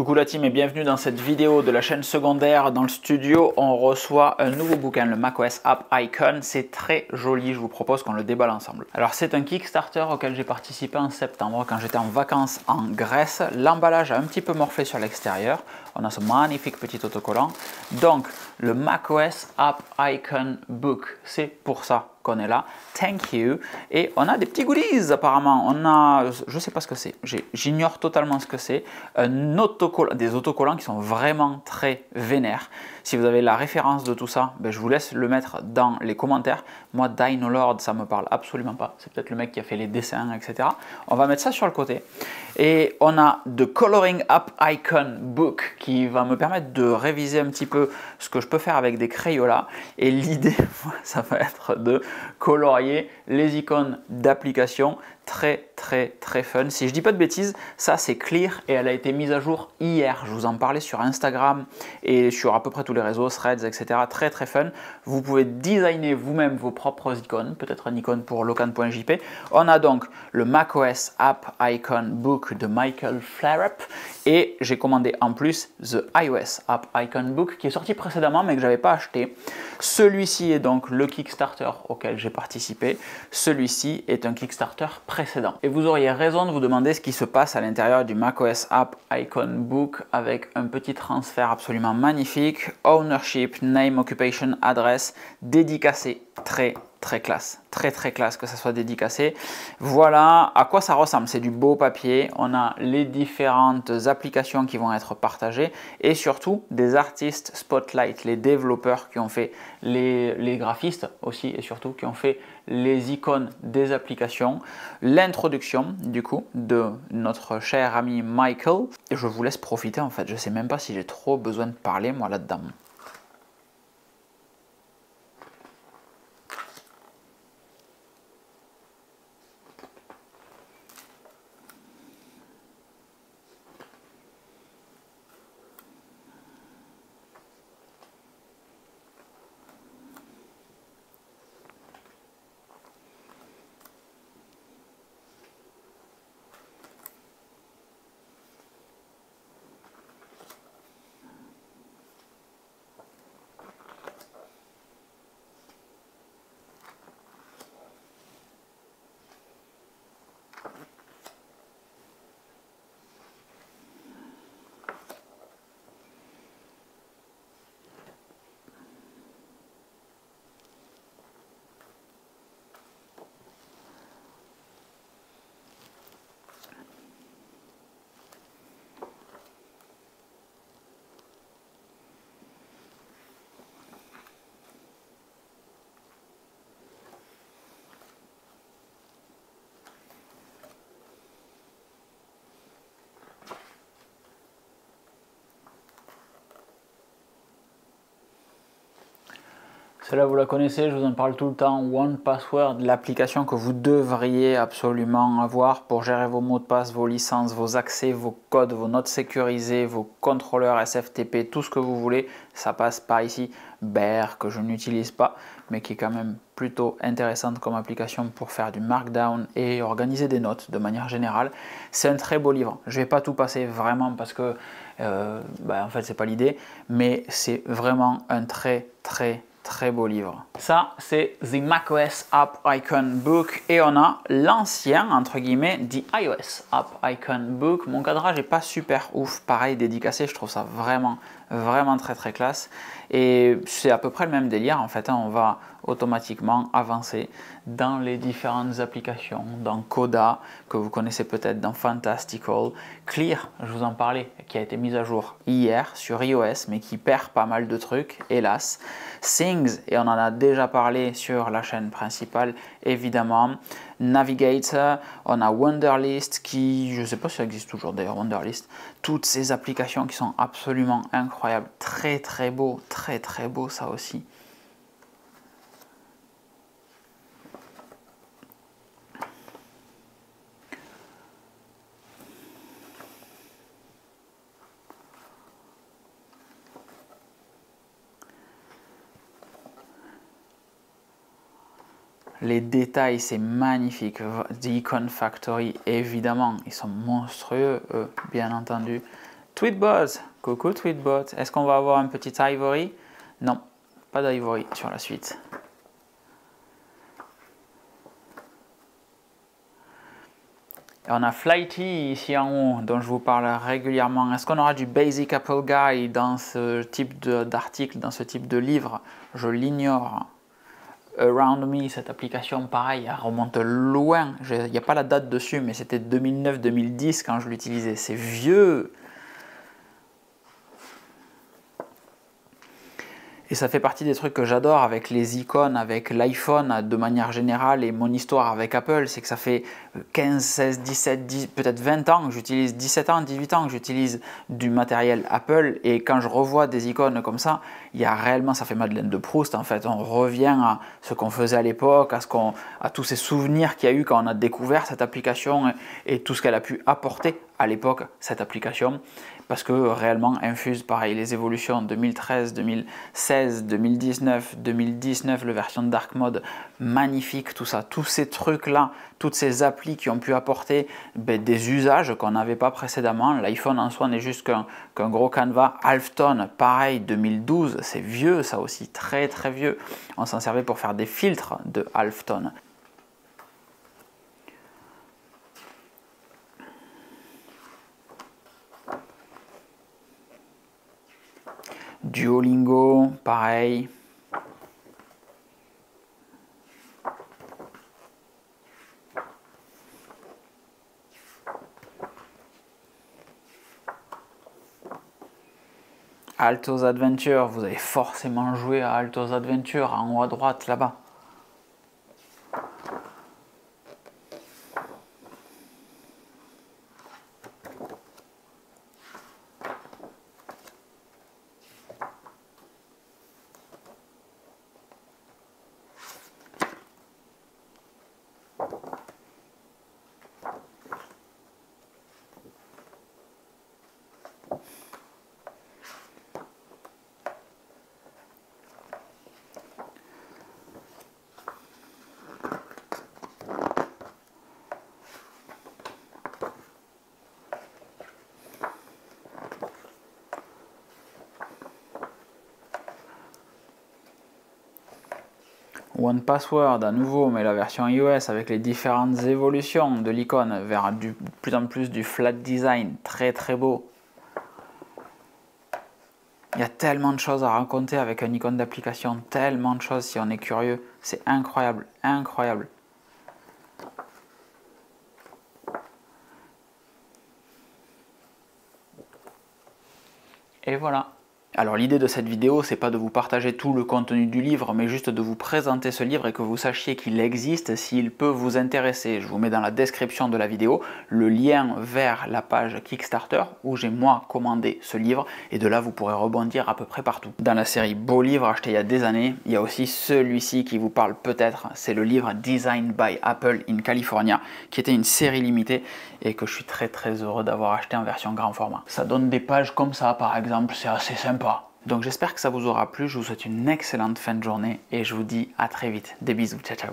Coucou la team et bienvenue dans cette vidéo de la chaîne secondaire. Dans le studio, on reçoit un nouveau bouquin, le macOS App Icon. C'est très joli, je vous propose qu'on le déballe ensemble. Alors c'est un Kickstarter auquel j'ai participé en septembre quand j'étais en vacances en Grèce. L'emballage a un petit peu morflé sur l'extérieur. On a ce magnifique petit autocollant. Donc le macOS App Icon Book, c'est pour ça qu'on est là. Thank you. Et on a des petits goodies apparemment. On a, je sais pas ce que c'est. J'ignore totalement ce que c'est. Des autocollants qui sont vraiment très vénères. Si vous avez la référence de tout ça, ben je vous laisse le mettre dans les commentaires. Moi, Dino Lord, ça me parle absolument pas. C'est peut-être le mec qui a fait les dessins, etc. On va mettre ça sur le côté. Et on a The Coloring App Icon Book qui va me permettre de réviser un petit peu ce que je peux faire avec des Crayolas. Et l'idée, ça va être de colorier les icônes d'application très très très fun. Si je dis pas de bêtises, ça c'est Clear et elle a été mise à jour hier. Je vous en parlais sur Instagram et sur à peu près tous les réseaux, Threads, etc. Très très fun. Vous pouvez designer vous-même vos propres icônes, peut-être un icône pour locan.jp. On a donc le macOS App Icon Book de Michael Flarup et j'ai commandé en plus The iOS App Icon Book qui est sorti précédemment mais que j'avais pas acheté. Celui-ci est donc le Kickstarter auquel j'ai participé. Celui-ci est un Kickstarter Et vous auriez raison de vous demander ce qui se passe à l'intérieur du macOS App Icon Book avec un petit transfert absolument magnifique. Ownership, Name, Occupation, Address, dédicacé, très très classe, très très classe que ça soit dédicacé. Voilà à quoi ça ressemble, c'est du beau papier, on a les différentes applications qui vont être partagées et surtout des artistes spotlight, les développeurs qui ont fait les, graphistes aussi et surtout qui ont fait les icônes des applications, l'introduction du coup de notre cher ami Michael. Et je vous laisse profiter en fait, je sais même pas si j'ai trop besoin de parler moi là-dedans. Cela, vous la connaissez, je vous en parle tout le temps. One Password, l'application que vous devriez absolument avoir pour gérer vos mots de passe, vos licences, vos accès, vos codes, vos notes sécurisées, vos contrôleurs SFTP, tout ce que vous voulez. Ça passe par ici. Bear, que je n'utilise pas, mais qui est quand même plutôt intéressante comme application pour faire du markdown et organiser des notes de manière générale. C'est un très beau livre. Je ne vais pas tout passer vraiment parce que, euh, bah, en fait, c'est pas l'idée, mais c'est vraiment un très très Très beau livre. Ça, c'est The macOS App Icon Book et on a l'ancien, entre guillemets, The iOS App Icon Book. Mon cadrage n'est pas super ouf, pareil, dédicacé, je trouve ça vraiment, vraiment très très classe. Et c'est à peu près le même délire en fait, hein. on va automatiquement avancer dans les différentes applications, dans Coda, que vous connaissez peut-être dans Fantastical, Clear, je vous en parlais, qui a été mise à jour hier sur iOS, mais qui perd pas mal de trucs, hélas. Things, et on en a déjà parlé sur la chaîne principale, évidemment. Navigator, on a Wonderlist qui, je ne sais pas si ça existe toujours d'ailleurs, Wonderlist. Toutes ces applications qui sont absolument incroyables, très très beau, très très beau ça aussi. Les détails, c'est magnifique. The Icon Factory, évidemment, ils sont monstrueux, bien entendu. Tweetbot, coucou Tweetbot. Est-ce qu'on va avoir un petit Ivory? Non, pas d'Ivory sur la suite. on a Flighty ici en haut, dont je vous parle régulièrement. Est-ce qu'on aura du Basic Apple Guy dans ce type d'article, dans ce type de livre? Je l'ignore. Around Me, cette application, pareil, elle remonte loin. Il n'y a pas la date dessus, mais c'était 2009-2010 quand je l'utilisais. C'est vieux. Et ça fait partie des trucs que j'adore avec les icônes, avec l'iPhone de manière générale et mon histoire avec Apple, c'est que ça fait 15, 16, 17, peut-être 20 ans que j'utilise, 17 ans, 18 ans que j'utilise du matériel Apple. Et quand je revois des icônes comme ça, il y a réellement, ça fait Madeleine de Proust en fait, on revient à ce qu'on faisait à l'époque, à, ce qu'on, à tous ces souvenirs qu'il y a eu quand on a découvert cette application et tout ce qu'elle a pu apporter à l'époque, cette application parce que réellement infuse pareil les évolutions 2013, 2016, 2019, 2019, le version Dark Mode, magnifique tout ça, tous ces trucs là, toutes ces applis qui ont pu apporter ben, des usages qu'on n'avait pas précédemment. L'iPhone en soi n'est juste qu'un gros canevas. Halfton, pareil, 2012, c'est vieux ça aussi, très très vieux. On s'en servait pour faire des filtres de Halfton. Duolingo, pareil. Altos Adventure, vous avez forcément joué à Altos Adventure en haut à droite là-bas. One Password à nouveau, mais la version iOS avec les différentes évolutions de l'icône vers du, plus en plus du flat design, très très beau. Il y a tellement de choses à raconter avec un icône d'application, tellement de choses si on est curieux. C'est incroyable, incroyable. Et voilà. Alors l'idée de cette vidéo, c'est pas de vous partager tout le contenu du livre, mais juste de vous présenter ce livre et que vous sachiez qu'il existe s'il peut vous intéresser. Je vous mets dans la description de la vidéo le lien vers la page Kickstarter où j'ai moi commandé ce livre et de là vous pourrez rebondir à peu près partout. Dans la série Beaux livres achetés il y a des années, il y a aussi celui-ci qui vous parle peut-être, c'est le livre Designed by Apple in California qui était une série limitée et que je suis très très heureux d'avoir acheté en version grand format. Ça donne des pages comme ça par exemple, c'est assez Donc j'espère que ça vous aura plu, je vous souhaite une excellente fin de journée et je vous dis à très vite. Des bisous, ciao ciao